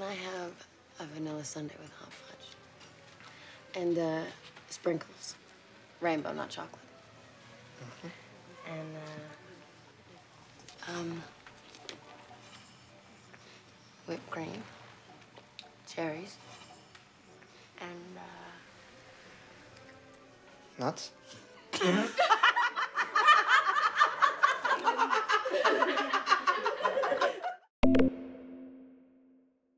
Can I have a vanilla sundae with hot fudge? And uh, sprinkles. Rainbow, not chocolate. Mm-hmm. And, uh, um, whipped cream, cherries, and, uh, Nuts?